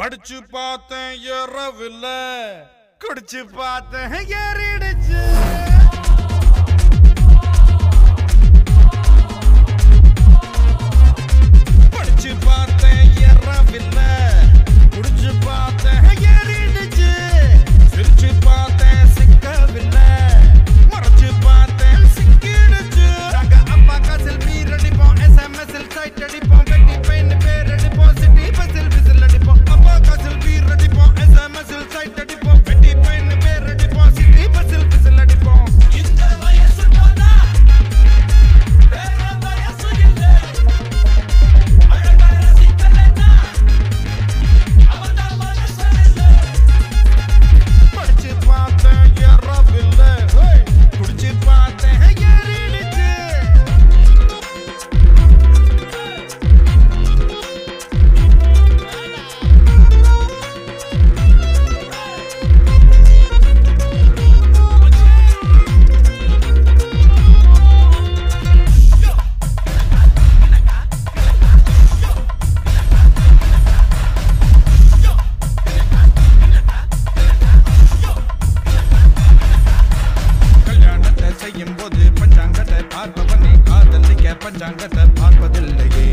படிச்சு பார்த்தேன் இரவில் குடிச்சு பார்த்தேன் ஏறிடுச்சு. அலையும் போது பஞ்சாங்கத்தை பார்ப்பவனை. காதலிக்க பஞ்சாங்கத்தை பார்ப்பதில்லையே.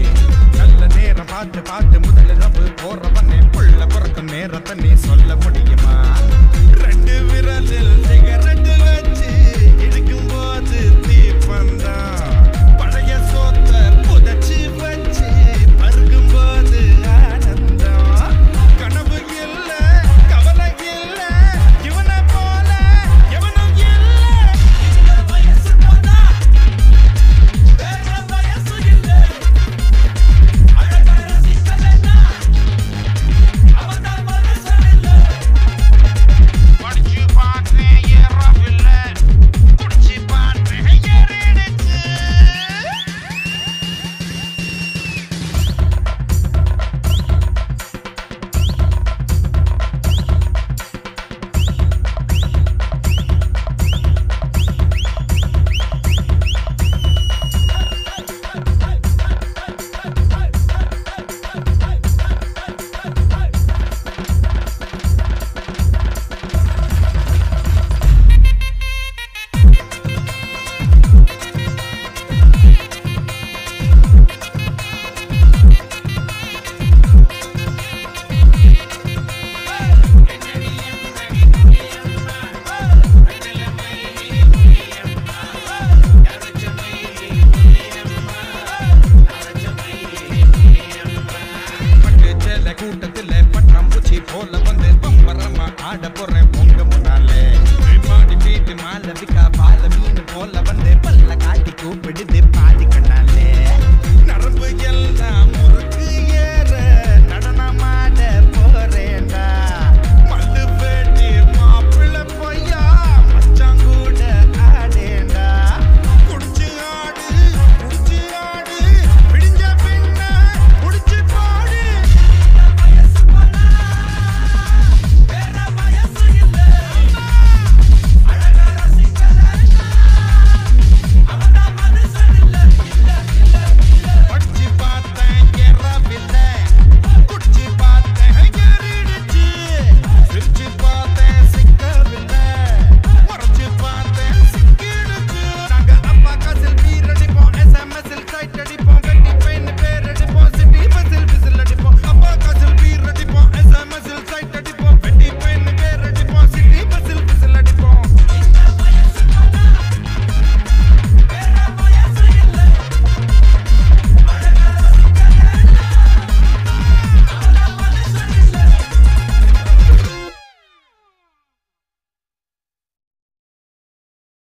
நல்ல நேரம் பார்த்து பார்த்து முதலிரவு போறவனே. புள்ள பிறக்கும் நேரத்தை நீ சொல்ல முடியும். போறேன் கூட்டத்தில் பட்டாம்பூச்சி போல வந்து பம்பரமா ஆட போறேன் பொங்க முன்னாலே. மாடி வீட்டு மாலை விக்கா பால மீன் போல